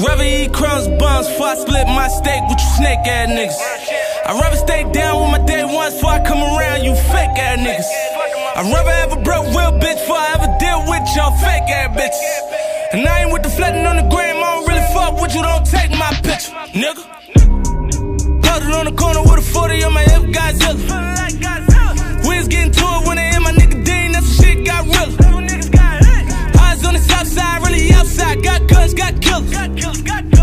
Rather eat crumbs, buns, before I split my steak with you snake ass niggas. I'd rather stay down with my day ones before I come around you fake ass niggas. I'd rather have a broke real bitch before I ever deal with y'all fake ass bitches. And I ain't with the flooding on the gram, I don't really fuck with you, don't take my picture, nigga. It on the corner with a 40 on my hip, Godzilla. got killers. Got killers, got killers.